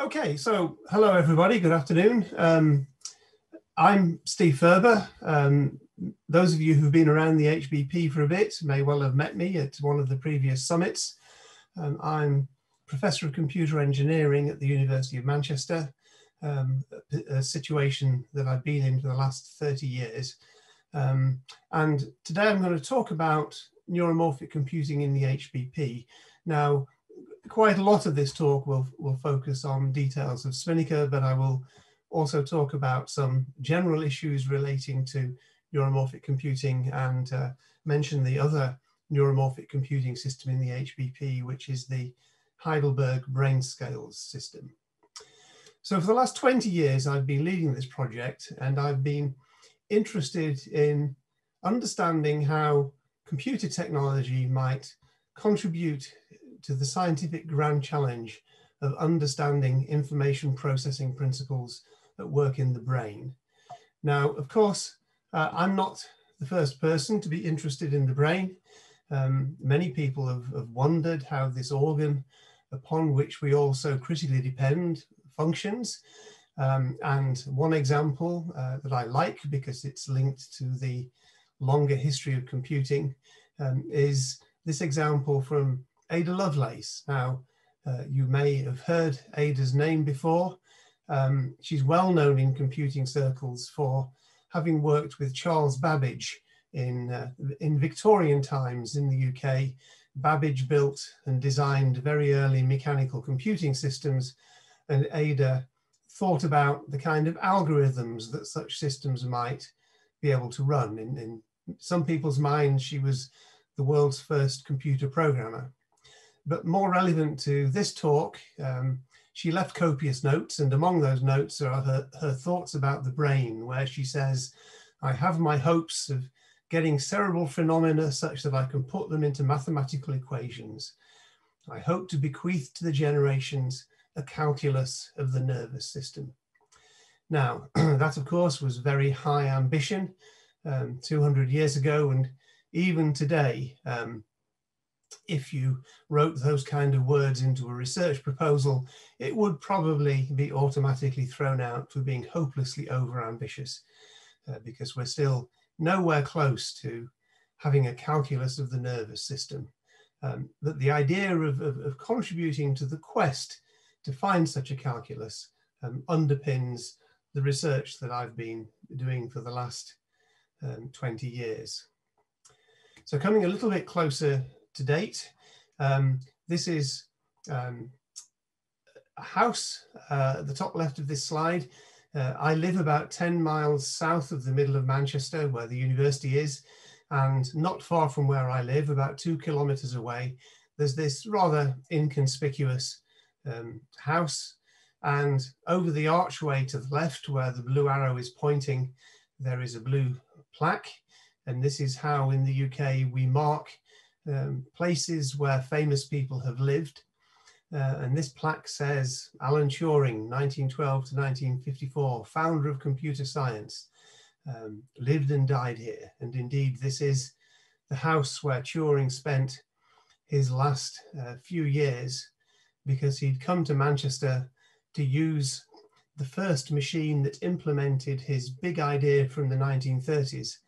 Okay, so hello everybody, good afternoon. Um, I'm Steve Furber. Um, those of you who've been around the HBP for a bit may well have met me at one of the previous summits. Um, I'm Professor of Computer Engineering at the University of Manchester, um, a, situation that I've been in for the last 30 years. Um, and today I'm going to talk about neuromorphic computing in the HBP. Now, quite a lot of this talk will, will focus on details of Spinnaker, but I will also talk about some general issues relating to neuromorphic computing and uh, mention the other neuromorphic computing system in the HBP, which is the Heidelberg Brain Scales system. So for the last 20 years, I've been leading this project and I've been interested in understanding how computer technology might contribute to the scientific grand challenge of understanding information processing principles that work in the brain. Now, of course, uh, I'm not the first person to be interested in the brain. Um, many people have, have, wondered how this organ, upon which we all so critically depend, functions. Um, and one example uh, that I like because it's linked to the longer history of computing um, is this example from Ada Lovelace. Now, uh, you may have heard Ada's name before. Um, she's well known in computing circles for having worked with Charles Babbage in, uh, in Victorian times in the UK. Babbage built and designed very early mechanical computing systems, and Ada thought about the kind of algorithms that such systems might be able to run. In, in some people's minds, she was the world's first computer programmer. But more relevant to this talk, um, she left copious notes, and among those notes are her, her thoughts about the brain, where she says, I have my hopes of getting cerebral phenomena such that I can put them into mathematical equations. I hope to bequeath to the generations a calculus of the nervous system. Now, that of course was very high ambition um, 200 years ago, and even today, um, if you wrote those kind of words into a research proposal, it would probably be automatically thrown out for being hopelessly overambitious uh, because we're still nowhere close to having a calculus of the nervous system. Um, the idea of, of, of, contributing to the quest to find such a calculus um, underpins the research that I've been doing for the last um, 20 years. So coming a little bit closer to date. Um, this is um, a house uh, at the top left of this slide. Uh, I live about 10 miles south of the middle of Manchester, where the university is, and not far from where I live, about two kilometers away, there's this rather inconspicuous um, house. And over the archway to the left, where the blue arrow is pointing, there is a blue plaque. And this is how in the UK we mark um, places where famous people have lived. Uh, and this plaque says Alan Turing, 1912 to 1954, founder of computer science, um, lived and died here. And indeed, this is the house where Turing spent his last uh, few years because he'd come to Manchester to use the first machine that implemented his big idea from the 1930s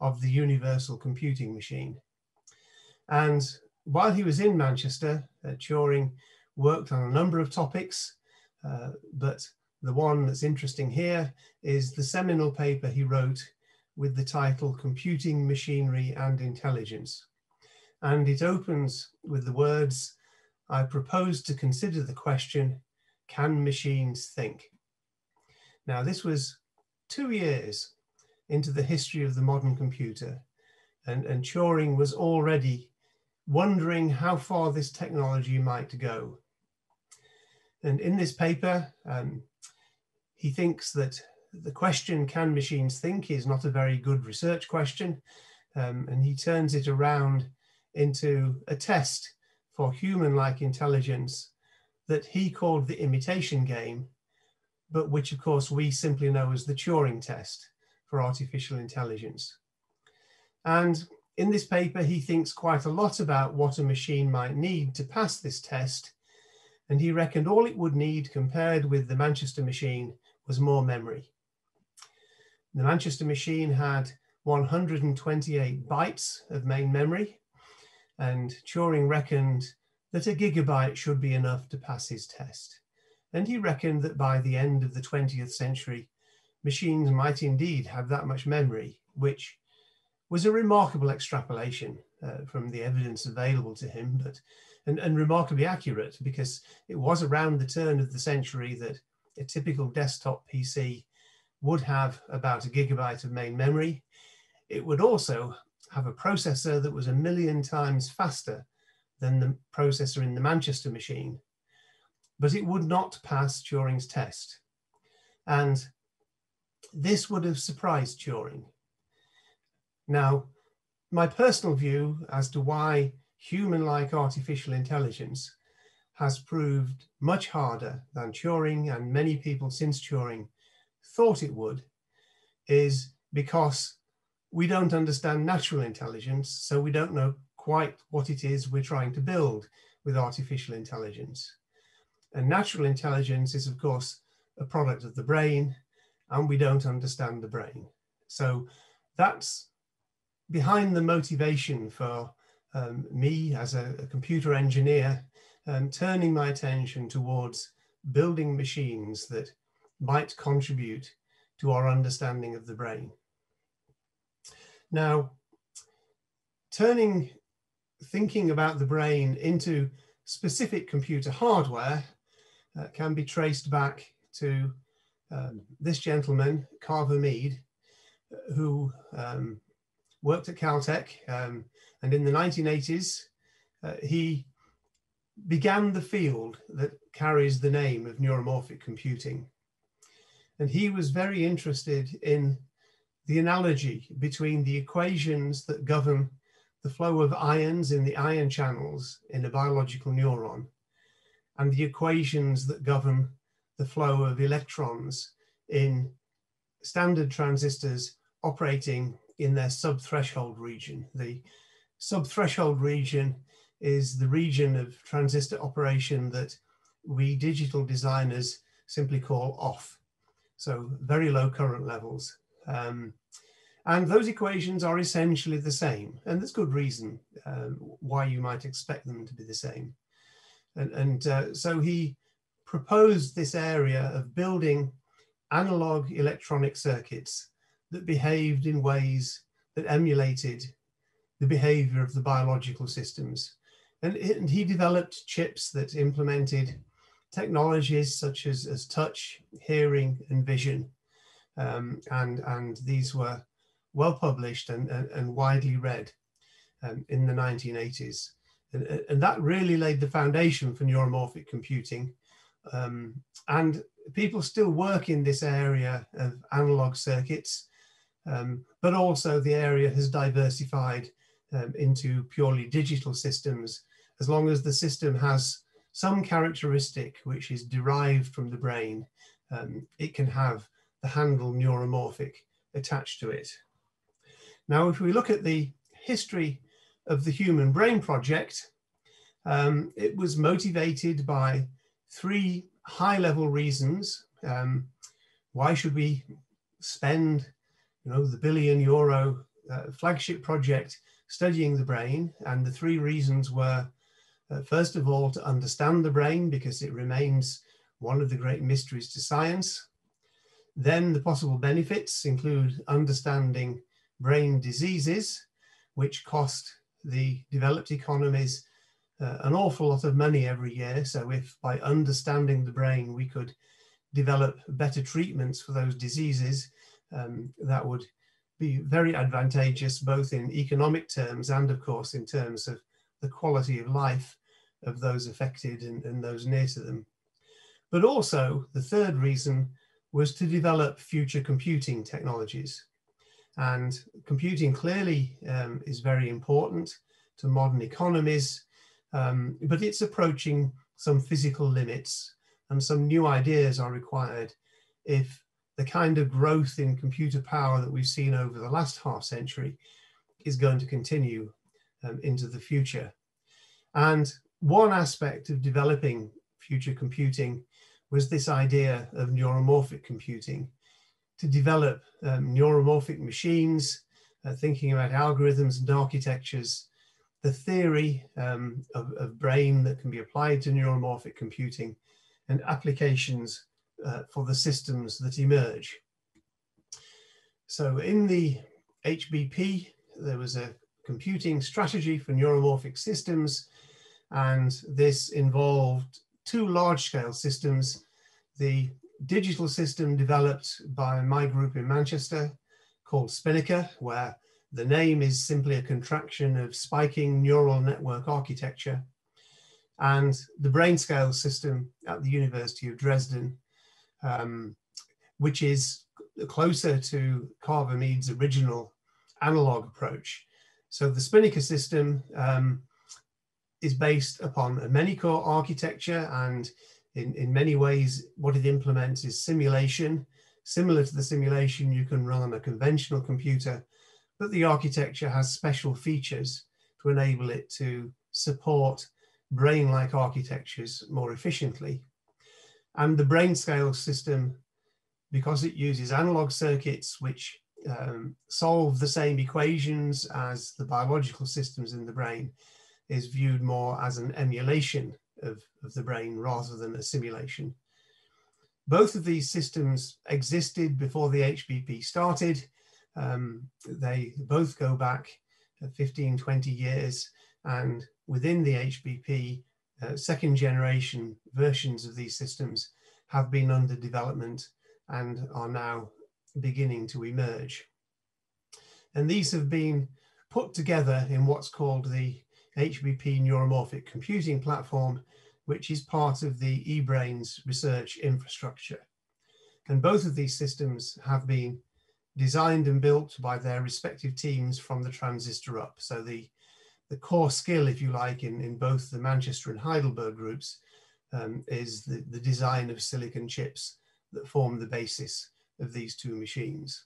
of the universal computing machine. And while he was in Manchester, uh, Turing worked on a number of topics, uh, but the one that's interesting here is the seminal paper he wrote with the title Computing Machinery and Intelligence. And it opens with the words, I propose to consider the question, can machines think? Now this was two years into the history of the modern computer and, and Turing was already wondering how far this technology might go. And in this paper, um, he thinks that the question, can machines think, is not a very good research question. Um, and he turns it around into a test for human-like intelligence that he called the imitation game, but which of course we simply know as the Turing test for artificial intelligence. And in this paper, he thinks quite a lot about what a machine might need to pass this test. And he reckoned all it would need compared with the Manchester machine was more memory. The Manchester machine had 128 bytes of main memory, and Turing reckoned that a gigabyte should be enough to pass his test. And he reckoned that by the end of the 20th century, machines might indeed have that much memory, which was a remarkable extrapolation uh, from the evidence available to him, but and, and remarkably accurate because it was around the turn of the century that a typical desktop PC would have about a gigabyte of main memory. It would also have a processor that was a million times faster than the processor in the Manchester machine, but it would not pass Turing's test. And this would have surprised Turing. Now, my personal view as to why human-like artificial intelligence has proved much harder than Turing and many people since Turing thought it would is because we don't understand natural intelligence, so we don't know quite what it is we're trying to build with artificial intelligence. And natural intelligence is, of course, a product of the brain, and we don't understand the brain. So that's behind the motivation for um, me as a, a, computer engineer, um, turning my attention towards building machines that might contribute to our understanding of the brain. Now, turning thinking about the brain into specific computer hardware uh, can be traced back to um, this gentleman, Carver Mead, who um, worked at Caltech. Um, and in the 1980s, uh, he began the field that carries the name of neuromorphic computing. And he was very interested in the analogy between the equations that govern the flow of ions in the ion channels in a biological neuron and the equations that govern the flow of electrons in standard transistors operating in their subthreshold region. The subthreshold region is the region of transistor operation that we digital designers simply call off. So very low current levels. Um, and those equations are essentially the same. And there's good reason um, why you might expect them to be the same. And, and uh, so he proposed this area of building analog electronic circuits that behaved in ways that emulated the behavior of the biological systems. And, and he developed chips that implemented technologies such as, as touch, hearing, and vision. Um, and, and these were well published and, and, and widely read um, in the 1980s. And, and, that really laid the foundation for neuromorphic computing. Um, and people still work in this area of analog circuits, um, but also the area has diversified um, into purely digital systems, as long as the system has some characteristic which is derived from the brain, um, it can have the handle neuromorphic attached to it. Now, if we look at the history of the Human Brain Project, um, it was motivated by three high-level reasons. Um, why should we spend, you know, the billion euro uh, flagship project studying the brain? And the three reasons were, uh, first of all, to understand the brain because it remains one of the great mysteries to science. Then the possible benefits include understanding brain diseases, which cost the developed economies uh, an awful lot of money every year. So if by understanding the brain, we could develop better treatments for those diseases, um, that would be very advantageous, both in economic terms and of course in terms of the quality of life of those affected and, and those near to them. But also the third reason was to develop future computing technologies. And computing clearly um, is very important to modern economies, um, but it's approaching some physical limits and some new ideas are required if the kind of growth in computer power that we've seen over the last half century is going to continue um, into the future. And one aspect of developing future computing was this idea of neuromorphic computing to develop um, neuromorphic machines, uh, thinking about algorithms and architectures, the theory um, of, of, brain that can be applied to neuromorphic computing, and applications uh, for the systems that emerge. So in the HBP, there was a computing strategy for neuromorphic systems, and this involved two large-scale systems, the digital system developed by my group in Manchester called Spinnaker, where the name is simply a contraction of spiking neural network architecture, and the brain scale system at the University of Dresden, um, which is closer to Carver Mead's original analog approach. So the Spinnaker system um, is based upon a many core architecture and in, in many ways what it implements is simulation. Similar to the simulation you can run on a conventional computer, but the architecture has special features to enable it to support brain-like architectures more efficiently. And the brain scale system, because it uses analog circuits which um, solve the same equations as the biological systems in the brain, is viewed more as an emulation of, of the brain rather than a simulation. Both of these systems existed before the HBP started. Um, they both go back 15, 20 years and within the HBP, uh, second generation versions of these systems have been under development and are now beginning to emerge. And these have been put together in what's called the HBP Neuromorphic Computing Platform, which is part of the eBrains research infrastructure. And both of these systems have been designed and built by their respective teams from the transistor up. So the, the core skill, if you like, in, in both the Manchester and Heidelberg groups um, is the, the design of silicon chips that form the basis of these two machines.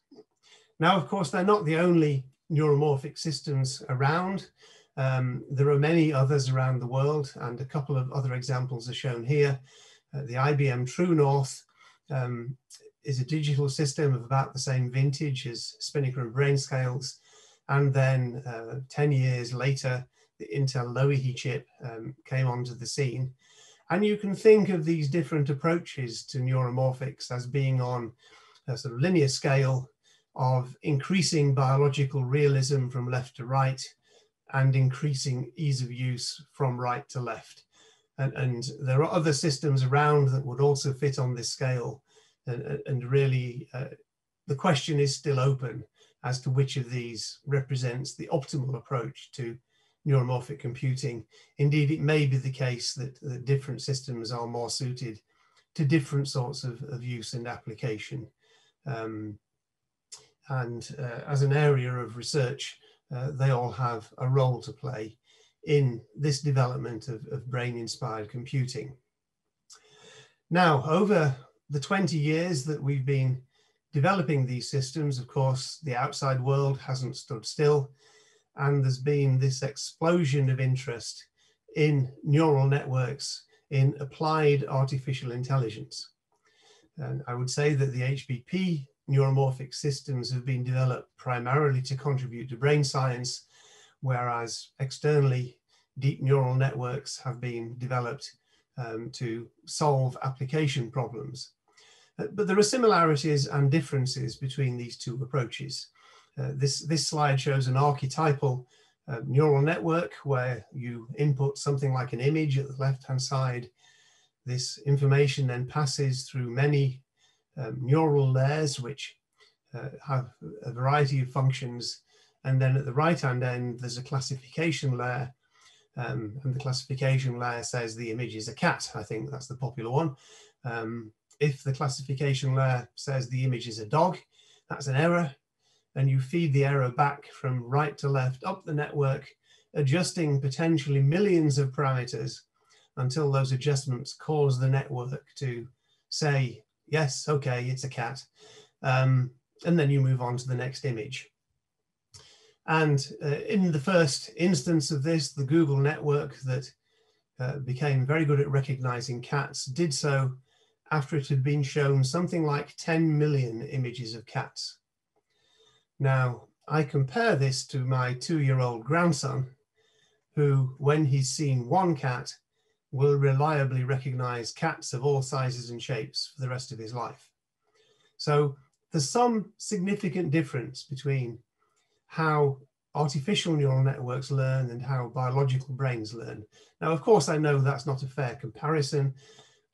Now, of course, they're not the only neuromorphic systems around. Um, there are many others around the world, and a couple of other examples are shown here. Uh, the IBM True North um, is a digital system of about the same vintage as Spinnaker and Brainscales. And then uh, 10 years later, the Intel Loihi chip um, came onto the scene. And you can think of these different approaches to neuromorphics as being on a sort of linear scale of increasing biological realism from left to right and increasing ease of use from right to left. And, and there are other systems around that would also fit on this scale. And, and really, uh, the question is still open as to which of these represents the optimal approach to neuromorphic computing. Indeed, it may be the case that, that different systems are more suited to different sorts of, of use and application. Um, and uh, as an area of research, uh, they all have a role to play in this development of, of brain-inspired computing. Now, over the 20 years that we've been developing these systems, of course, the outside world hasn't stood still, and there's been this explosion of interest in neural networks in applied artificial intelligence. And I would say that the HBP neuromorphic systems have been developed primarily to contribute to brain science, whereas externally, deep neural networks have been developed um, to solve application problems. But there are similarities and differences between these two approaches. Uh, this, this slide shows an archetypal uh, neural network where you input something like an image at the left-hand side. This information then passes through many um, neural layers, which uh, have a variety of functions. And then at the right-hand end, there's a classification layer. Um, and the classification layer says the image is a cat. I think that's the popular one. Um, if the classification layer says the image is a dog, that's an error. And you feed the error back from right to left up the network, adjusting potentially millions of parameters until those adjustments cause the network to say yes, okay, it's a cat. Um, and then you move on to the next image. And uh, in the first instance of this, the Google network that uh, became very good at recognizing cats, did so after it had been shown something like 10 million images of cats. Now, I compare this to my two-year-old grandson, who, when he's seen one cat, will reliably recognize cats of all sizes and shapes for the rest of his life. So there's some significant difference between how artificial neural networks learn and how biological brains learn. Now, of course, I know that's not a fair comparison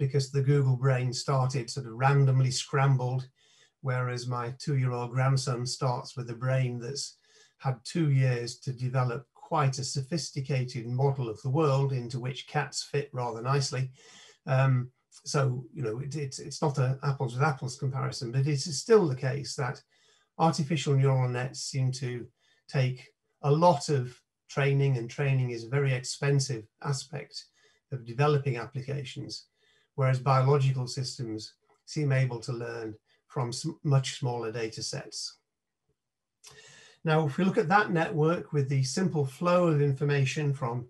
because the Google brain started sort of randomly scrambled, whereas my two-year-old grandson starts with a brain that's had two years to develop quite a sophisticated model of the world into which cats fit rather nicely. Um, so, you know, it, it's, it's not an apples with apples comparison, but it is still the case that artificial neural nets seem to take a lot of training and training is a very expensive aspect of developing applications, whereas biological systems seem able to learn from much smaller data sets. Now, if we look at that network with the simple flow of information from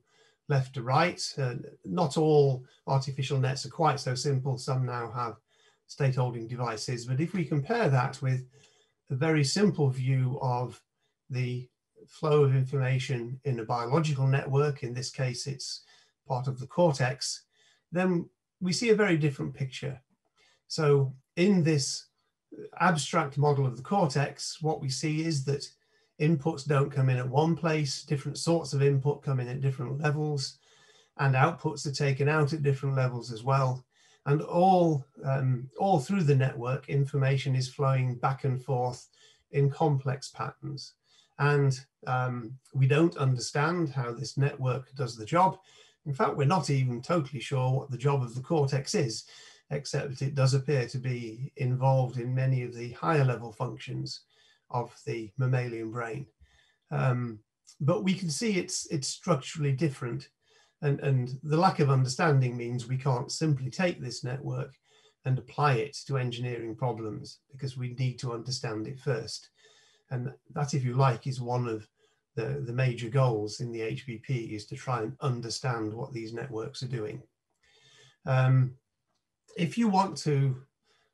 left to right, uh, not all artificial nets are quite so simple. Some now have state holding devices, but if we compare that with a very simple view of the flow of information in a biological network, in this case, it's part of the cortex, then we see a very different picture. So in this abstract model of the cortex, what we see is that inputs don't come in at one place, different sorts of input come in at different levels, and outputs are taken out at different levels as well. And all, um, all through the network, information is flowing back and forth in complex patterns. And um, we don't understand how this network does the job. In fact, we're not even totally sure what the job of the cortex is, except that it does appear to be involved in many of the higher level functions of the mammalian brain. Um, but we can see it's, it's structurally different. And, and the lack of understanding means we can't simply take this network and apply it to engineering problems because we need to understand it first. And that, if you like, is one of the, the major goals in the HBP is to try and understand what these networks are doing. Um, if you want to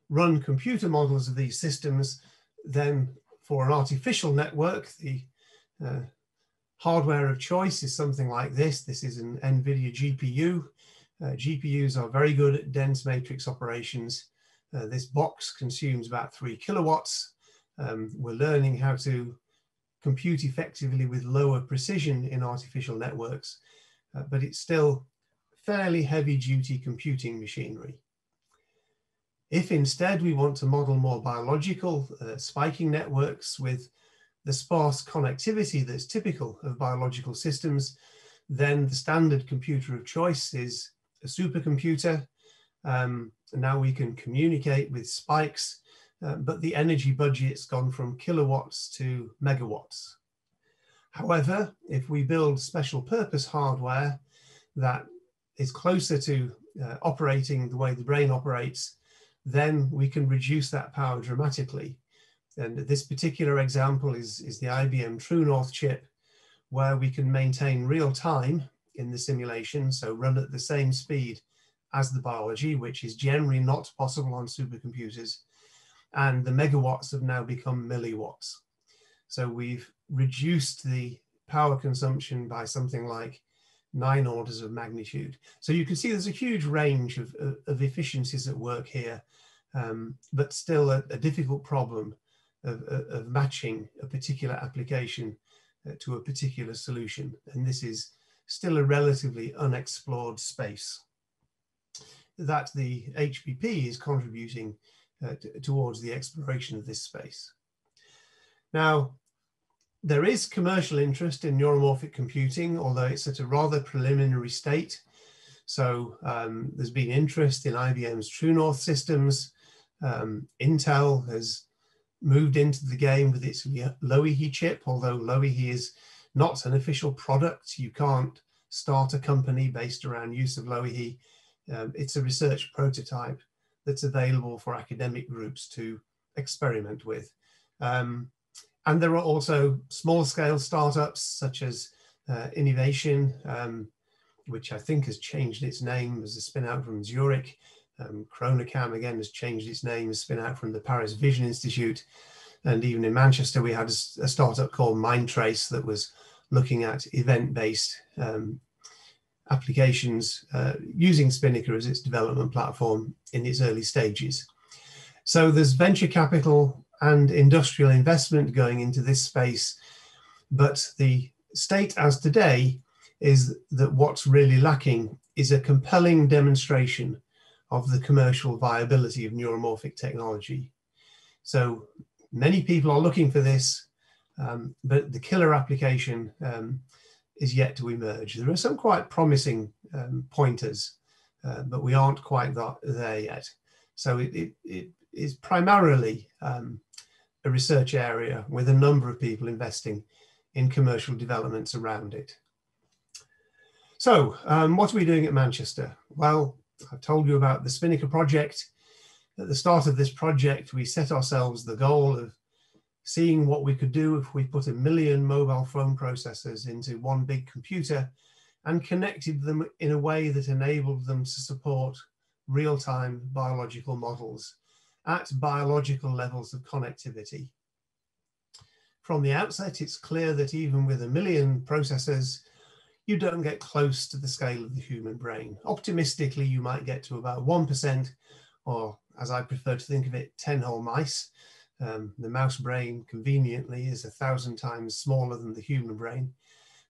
run computer models of these systems, then for an artificial network, the uh, hardware of choice is something like this. This is an NVIDIA GPU. Uh, GPUs are very good at dense matrix operations. Uh, this box consumes about three kilowatts. Um, we're learning how to compute effectively with lower precision in artificial networks, uh, but it's still fairly heavy duty computing machinery. If instead we want to model more biological uh, spiking networks with the sparse connectivity that's typical of biological systems, then the standard computer of choice is a supercomputer. Um, now we can communicate with spikes uh, but the energy budget's gone from kilowatts to megawatts. However, if we build special purpose hardware that is closer to uh, operating the way the brain operates, then we can reduce that power dramatically. And this particular example is, is the IBM TrueNorth chip, where we can maintain real time in the simulation, so run at the same speed as the biology, which is generally not possible on supercomputers, and the megawatts have now become milliwatts. So we've reduced the power consumption by something like nine orders of magnitude. So you can see there's a huge range of, of efficiencies at work here, um, but still a, a difficult problem of, of, matching a particular application uh, to a particular solution. And this is still a relatively unexplored space that the HBP is contributing uh, towards the exploration of this space. Now, there is commercial interest in neuromorphic computing, although it's at a rather preliminary state. So um, there's been interest in IBM's TrueNorth systems. Um, Intel has moved into the game with its Loihi chip, although Loihi is not an official product. You can't start a company based around use of Loihi. Um, it's a research prototype that's available for academic groups to experiment with. Um, and there are also small scale startups such as uh, iniVation, um, which I think has changed its name as a spin out from Zurich. Um, Chronocam again has changed its name as spin out from the Paris Vision Institute. And even in Manchester, we had a, a startup called Mindtrace that was looking at event-based um, applications uh, using Spinnaker as its development platform in its early stages. So there's venture capital and industrial investment going into this space, but the state as today is that what's really lacking is a compelling demonstration of the commercial viability of neuromorphic technology. So many people are looking for this, um, but the killer application um, is yet to emerge. There are some quite promising um, pointers, uh, but we aren't quite that, there yet. So it, it, it is primarily um, a research area with a number of people investing in commercial developments around it. So um, what are we doing at Manchester? Well, I've told you about the Spinnaker project. At the start of this project, we set ourselves the goal of seeing what we could do if we put a million mobile phone processors into one big computer and connected them in a way that enabled them to support real-time biological models at biological levels of connectivity. From the outset, it's clear that even with a million processors, you don't get close to the scale of the human brain. Optimistically, you might get to about 1%, or as I prefer to think of it, 10 whole mice. Um, the mouse brain conveniently is a thousand times smaller than the human brain.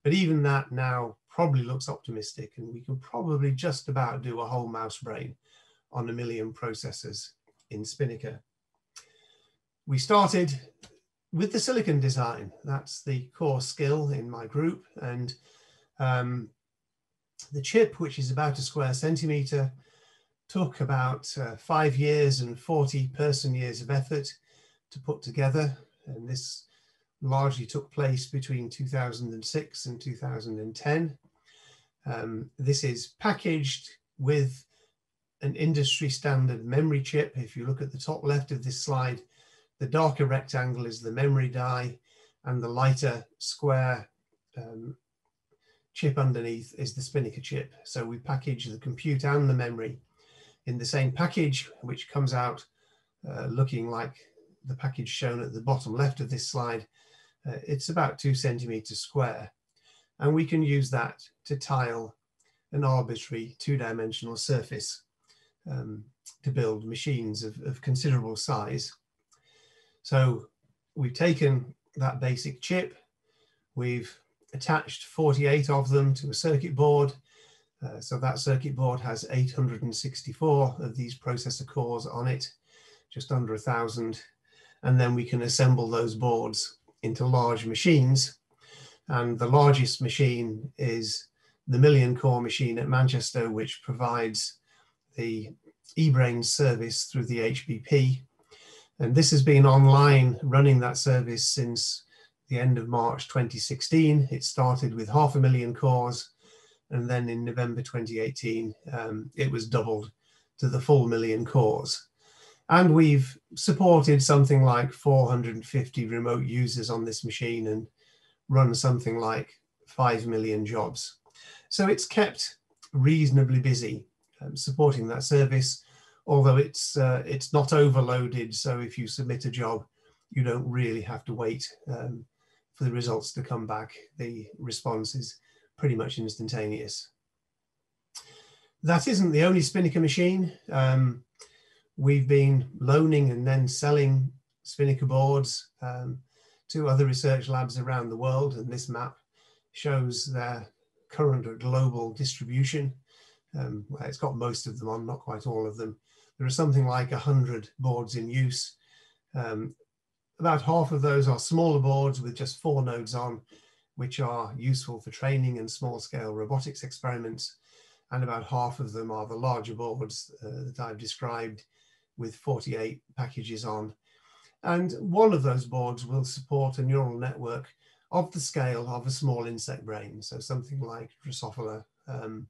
But even that now probably looks optimistic, and we can probably just about do a whole mouse brain on a million processors in Spinnaker. We started with the silicon design. That's the core skill in my group. And um, the chip, which is about a square centimeter, took about uh, five years and 40 person years of effort to put together. And this largely took place between 2006 and 2010. Um, this is packaged with an industry standard memory chip. If you look at the top left of this slide, the darker rectangle is the memory die and the lighter square um, chip underneath is the Spinnaker chip. So we package the compute and the memory in the same package, which comes out uh, looking like the package shown at the bottom left of this slide. Uh, it's about two centimeters square. And we can use that to tile an arbitrary two-dimensional surface um, to build machines of, of considerable size. So we've taken that basic chip, we've attached 48 of them to a circuit board. Uh, so that circuit board has 864 of these processor cores on it, just under a thousand. And then we can assemble those boards into large machines. And the largest machine is the million core machine at Manchester, which provides the eBrain service through the HBP. And this has been online running that service since the end of March 2016. It started with half a million cores. And then in November 2018, um, it was doubled to the full million cores. And we've supported something like 450 remote users on this machine and run something like 5 million jobs. So it's kept reasonably busy um, supporting that service, although it's, uh, it's not overloaded. So if you submit a job, you don't really have to wait um, for the results to come back. The response is pretty much instantaneous. That isn't the only Spinnaker machine. Um, we've been loaning and then selling Spinnaker boards um, to other research labs around the world. And this map shows their current or global distribution. Um, well, it's got most of them on, not quite all of them. There are something like 100 boards in use. Um, about half of those are smaller boards with just four nodes on, which are useful for training and small scale robotics experiments. And about half of them are the larger boards uh, that I've described with 48 packages on. And one of those boards will support a neural network of the scale of a small insect brain. So something like Drosophila um,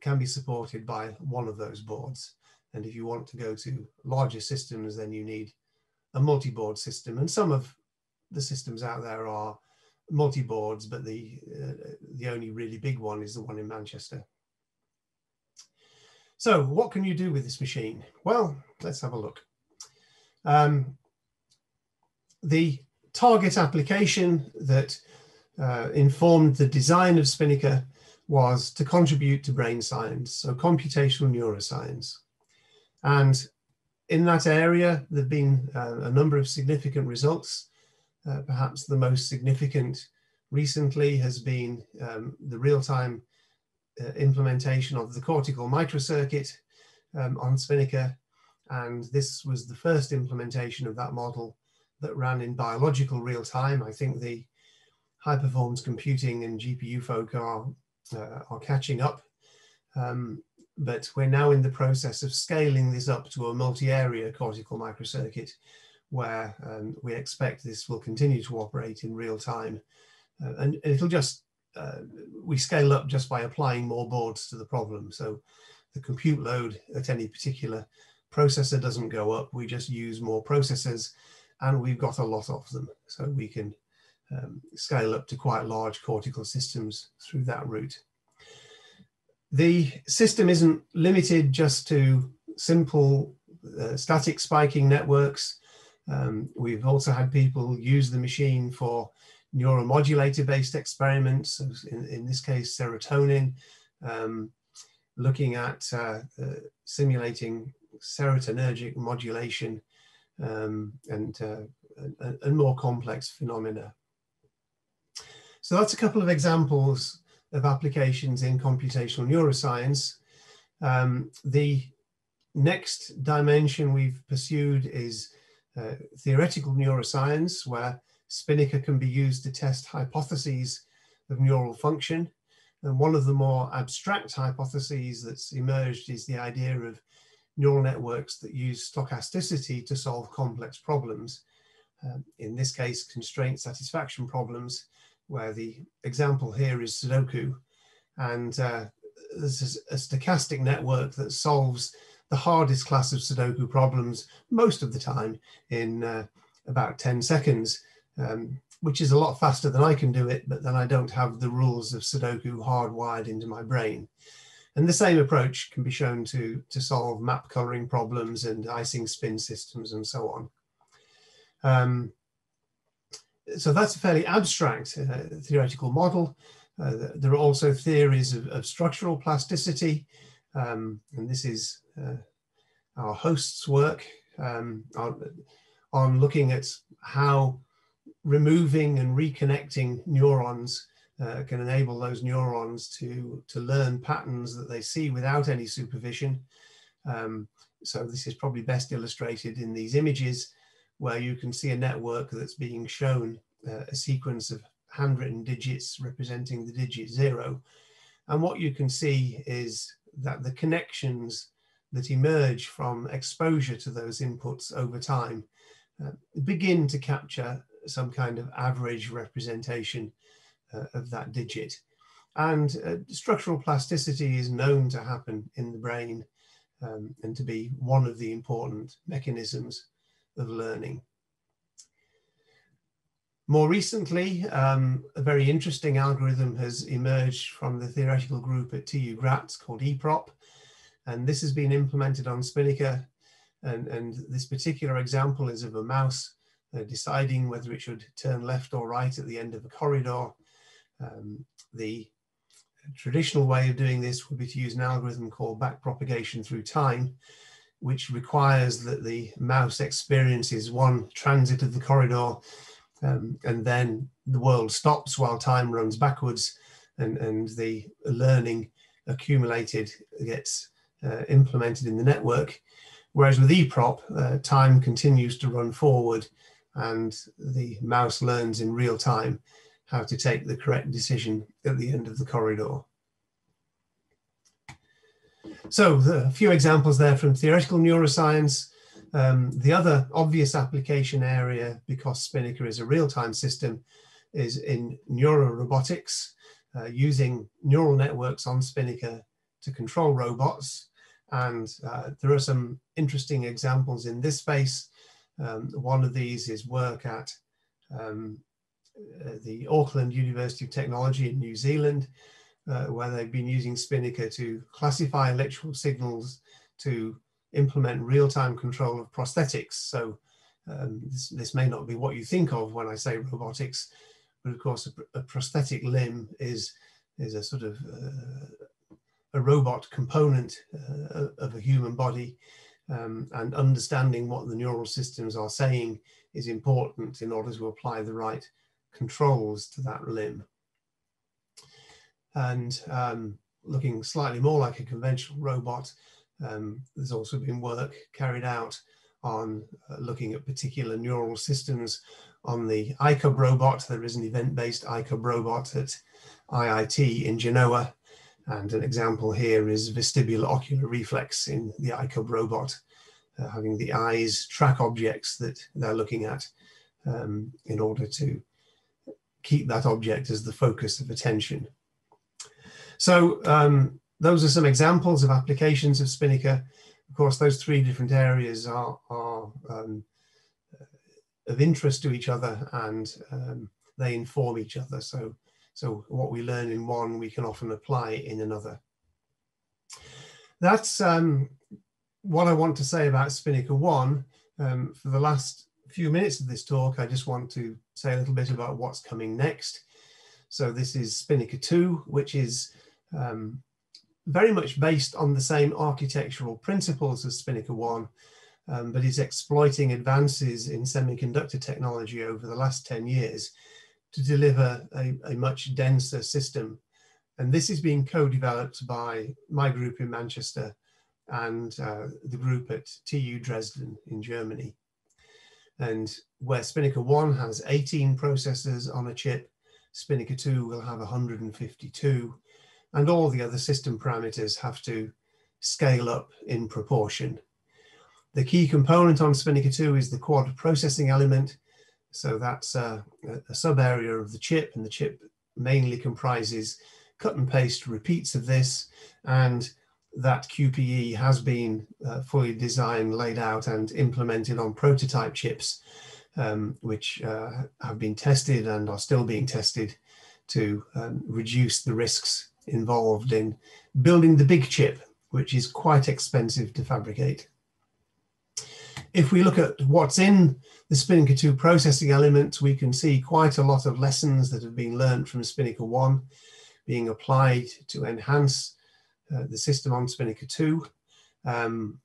can be supported by one of those boards. And if you want to go to larger systems, then you need a multi-board system. And some of the systems out there are multi-boards, but the, uh, the only really big one is the one in Manchester. So what can you do with this machine? Well, let's have a look. Um, the target application that uh, informed the design of Spinnaker was to contribute to brain science, so computational neuroscience. And in that area, there have been uh, a number of significant results. Uh, perhaps the most significant recently has been um, the real-time implementation of the cortical microcircuit um, on Spinnaker. And this was the first implementation of that model that ran in biological real time. I think the high performance computing and GPU folk are, uh, are catching up. Um, but we're now in the process of scaling this up to a multi-area cortical microcircuit where um, we expect this will continue to operate in real time. Uh, and it'll just, uh, we scale up just by applying more boards to the problem. So the compute load at any particular processor doesn't go up. We just use more processors and we've got a lot of them. So we can um, scale up to quite large cortical systems through that route. The system isn't limited just to simple uh, static spiking networks. Um, we've also had people use the machine for neuromodulator based experiments, in, in, this case, serotonin, um, looking at uh, uh, simulating serotonergic modulation um, and, uh, and, and more complex phenomena. So that's a couple of examples of applications in computational neuroscience. Um, the next dimension we've pursued is uh, theoretical neuroscience, where Spinnaker can be used to test hypotheses of neural function. And one of the more abstract hypotheses that's emerged is the idea of neural networks that use stochasticity to solve complex problems. Um, in this case, constraint satisfaction problems, where the example here is Sudoku. And uh, is a stochastic network that solves the hardest class of Sudoku problems most of the time in uh, about 10 seconds, um, which is a lot faster than I can do it, but then I don't have the rules of Sudoku hardwired into my brain. And the same approach can be shown to, to solve map coloring problems and Ising spin systems and so on. Um, so that's a fairly abstract uh, theoretical model. Uh, there are also theories of, of structural plasticity, um, and this is uh, our host's work um, on, on, looking at how removing and reconnecting neurons uh, can enable those neurons to, to learn patterns that they see without any supervision. Um, so this is probably best illustrated in these images where you can see a network that's being shown uh, a sequence of handwritten digits representing the digit zero. And what you can see is that the connections that emerge from exposure to those inputs over time uh, begin to capture some kind of average representation uh, of that digit. And uh, structural plasticity is known to happen in the brain um, and to be one of the important mechanisms of learning. More recently, um, a very interesting algorithm has emerged from the theoretical group at TU Graz called EPROP. And this has been implemented on Spinnaker. And, and this particular example is of a mouse uh, deciding whether it should turn left or right at the end of a corridor. Um, the traditional way of doing this would be to use an algorithm called backpropagation through time, which requires that the mouse experiences one transit of the corridor um, and then the world stops while time runs backwards and, and the learning accumulated gets uh, implemented in the network. Whereas with EPROP, uh, time continues to run forward and the mouse learns in real time how to take the correct decision at the end of the corridor. So a few examples there from theoretical neuroscience. Um, the other obvious application area, because Spinnaker is a real-time system, is in neurorobotics, uh, using neural networks on Spinnaker to control robots. And uh, there are some interesting examples in this space. Um, one of these is work at um, uh, the Auckland University of Technology in New Zealand, uh, where they've been using Spinnaker to classify electrical signals to implement real-time control of prosthetics. So um, this, this, may not be what you think of when I say robotics, but of course a, a prosthetic limb is, is a sort of uh, a robot component uh, of a human body um, and understanding what the neural systems are saying is important in order to apply the right controls to that limb. And um, looking slightly more like a conventional robot, um, there's also been work carried out on uh, looking at particular neural systems on the iCub robot. There is an event-based iCub robot at IIT in Genoa. And an example here is vestibular ocular reflex in the iCub robot, uh, having the eyes track objects that they're looking at um, in order to keep that object as the focus of attention. So um, those are some examples of applications of Spinnaker. Of course, those three different areas are, are um, of interest to each other and um, they inform each other. So, so what we learn in one, we can often apply in another. That's um, what I want to say about Spinnaker 1. Um, for the last few minutes of this talk, I just want to say a little bit about what's coming next. So this is Spinnaker 2, which is um, very much based on the same architectural principles as Spinnaker 1, um, but is exploiting advances in semiconductor technology over the last 10 years to deliver a, a much denser system. And this is being co-developed by my group in Manchester and uh, the group at TU Dresden in Germany. And where Spinnaker 1 has 18 processors on a chip, Spinnaker 2 will have 152 and all the other system parameters have to scale up in proportion. The key component on Spinnaker 2 is the quad processing element. So that's a, a sub area of the chip and the chip mainly comprises cut and paste repeats of this and that QPE has been uh, fully designed, laid out and implemented on prototype chips, um, which uh, have been tested and are still being tested to um, reduce the risks involved in building the big chip, which is quite expensive to fabricate. If we look at what's in the Spinnaker 2 processing element, we can see quite a lot of lessons that have been learned from Spinnaker 1 being applied to enhance uh, the system on Spinnaker 2. Um,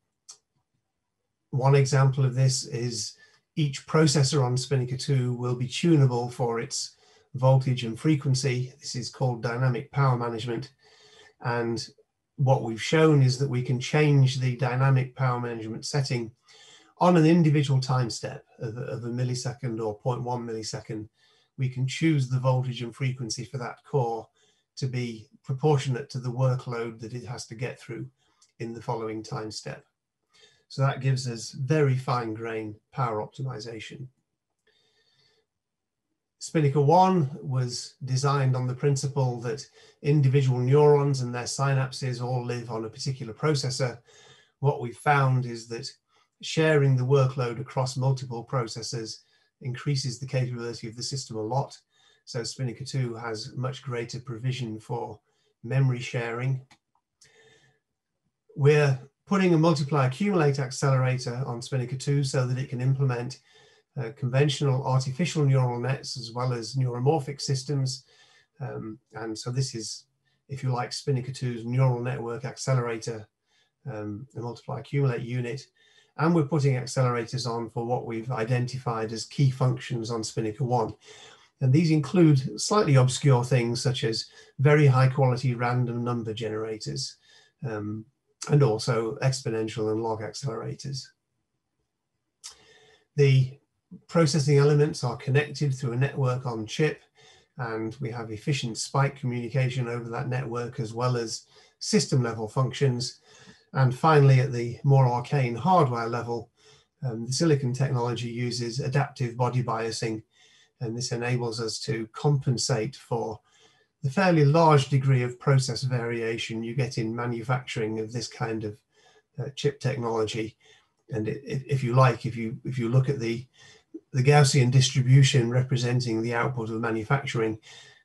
one example of this is each processor on Spinnaker 2 will be tunable for its voltage and frequency. This is called dynamic power management. And what we've shown is that we can change the dynamic power management setting on an individual time step of, of a millisecond or 0.1 millisecond. We can choose the voltage and frequency for that core to be proportionate to the workload that it has to get through in the following time step. So that gives us very fine grained power optimization. Spinnaker 1 was designed on the principle that individual neurons and their synapses all live on a particular processor. What we found is that sharing the workload across multiple processors increases the capability of the system a lot. So Spinnaker 2 has much greater provision for memory sharing. We're putting a multiply accumulate accelerator on Spinnaker 2 so that it can implement uh, conventional artificial neural nets as well as neuromorphic systems. Um, and so this is, if you like, Spinnaker 2's neural network accelerator, um, the multiply accumulate unit. And we're putting accelerators on for what we've identified as key functions on Spinnaker 1. And these include slightly obscure things such as very high quality random number generators um, and also exponential and log accelerators. The processing elements are connected through a network on chip and we have efficient spike communication over that network as well as system level functions. And finally, at the more arcane hardware level, um, the silicon technology uses adaptive body biasing, and this enables us to compensate for the fairly large degree of process variation you get in manufacturing of this kind of uh, chip technology. And it, it, if you like, if you if you look at the the Gaussian distribution representing the output of manufacturing,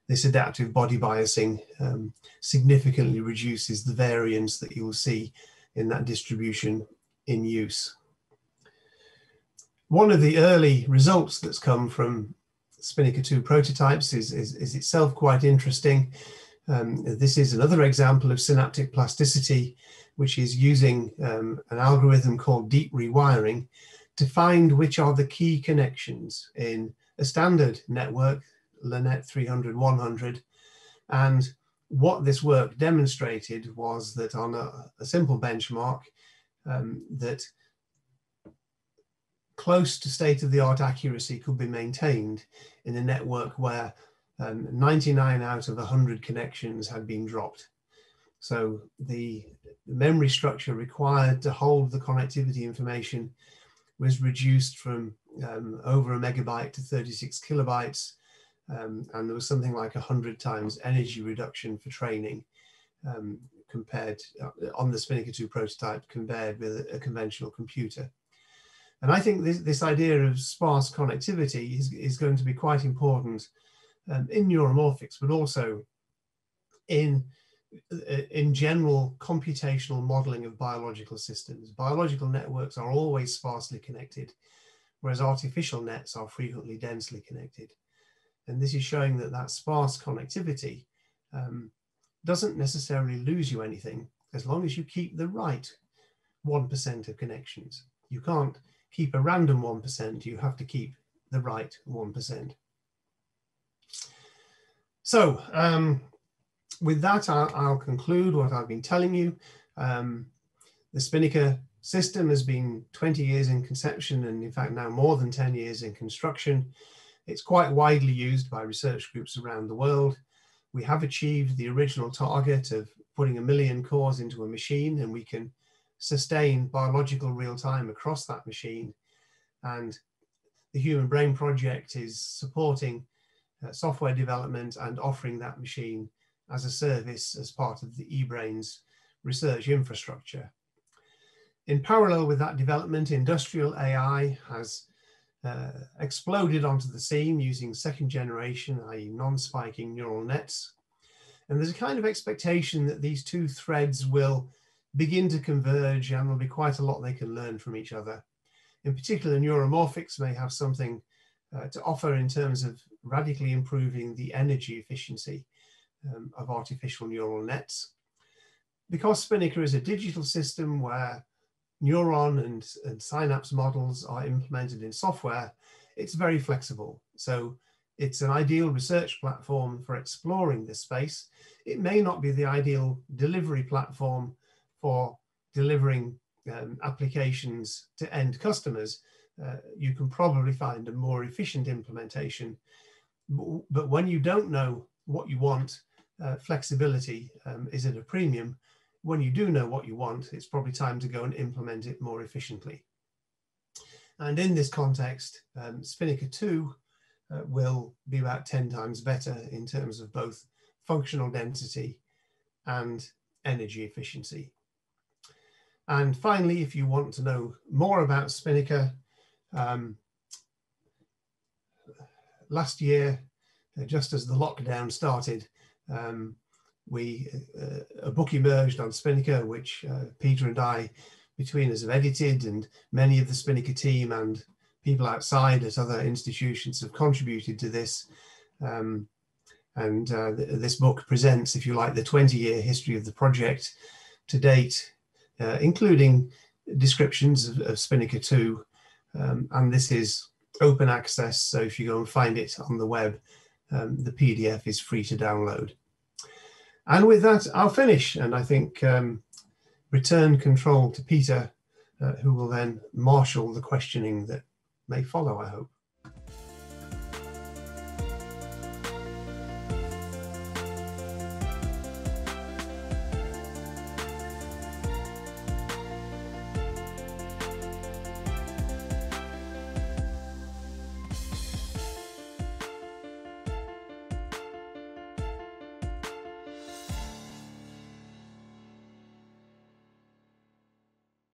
this adaptive body biasing um, significantly reduces the variance that you will see in that distribution in use. One of the early results that's come from Spinnaker 2 prototypes is, is, is itself quite interesting. Um, this is another example of synaptic plasticity, which is using um, an algorithm called deep rewiring to find which are the key connections in a standard network, LeNet 300, 100. And what this work demonstrated was that on a, a simple benchmark, um, that close to state-of-the-art accuracy could be maintained in a network where um, 99 out of 100 connections had been dropped. So the memory structure required to hold the connectivity information was reduced from um, over a megabyte to 36 kilobytes. Um, and there was something like 100 times energy reduction for training um, compared uh, on the Spinnaker 2 prototype compared with a, a conventional computer. And I think this, this idea of sparse connectivity is, is going to be quite important um, in neuromorphics, but also in, uh, in general computational modeling of biological systems. Biological networks are always sparsely connected, whereas artificial nets are frequently densely connected. And this is showing that that sparse connectivity um, doesn't necessarily lose you anything as long as you keep the right 1% of connections. You can't keep a random 1%, you have to keep the right 1%. So um, with that, I'll, I'll, conclude what I've been telling you. Um, the Spinnaker system has been 20 years in conception and in fact now more than 10 years in construction. It's quite widely used by research groups around the world. We have achieved the original target of putting a million cores into a machine and we can sustain biological real time across that machine. And the Human Brain Project is supporting uh, software development and offering that machine as a service as part of the eBrains research infrastructure. In parallel with that development, industrial AI has uh, exploded onto the scene using second generation, i.e. non-spiking neural nets. And there's a kind of expectation that these two threads will begin to converge and there'll be quite a lot they can learn from each other. In particular, neuromorphics may have something uh, to offer in terms of radically improving the energy efficiency um, of artificial neural nets. Because Spinnaker is a digital system where neuron and, and synapse models are implemented in software, it's very flexible. So it's an ideal research platform for exploring this space. It may not be the ideal delivery platform for delivering um, applications to end customers, uh, you can probably find a more efficient implementation. But when you don't know what you want, uh, flexibility um, is at a premium. When you do know what you want, it's probably time to go and implement it more efficiently. And in this context, um, Spinnaker 2 uh, will be about 10 times better in terms of both functional density and energy efficiency. And finally, if you want to know more about Spinnaker, um, last year, uh, just as the lockdown started, um, we uh, a book emerged on Spinnaker, which uh, Peter and I, between us, have edited, and many of the Spinnaker team and people outside at other institutions have contributed to this. Um, and uh, th this book presents, if you like, the 20-year history of the project to date uh, including descriptions of, of Spinnaker 2. Um, and this is open access, so if you go and find it on the web, um, the PDF is free to download. And with that, I'll finish and I think um, return control to Peter, uh, who will then marshal the questioning that may follow, I hope.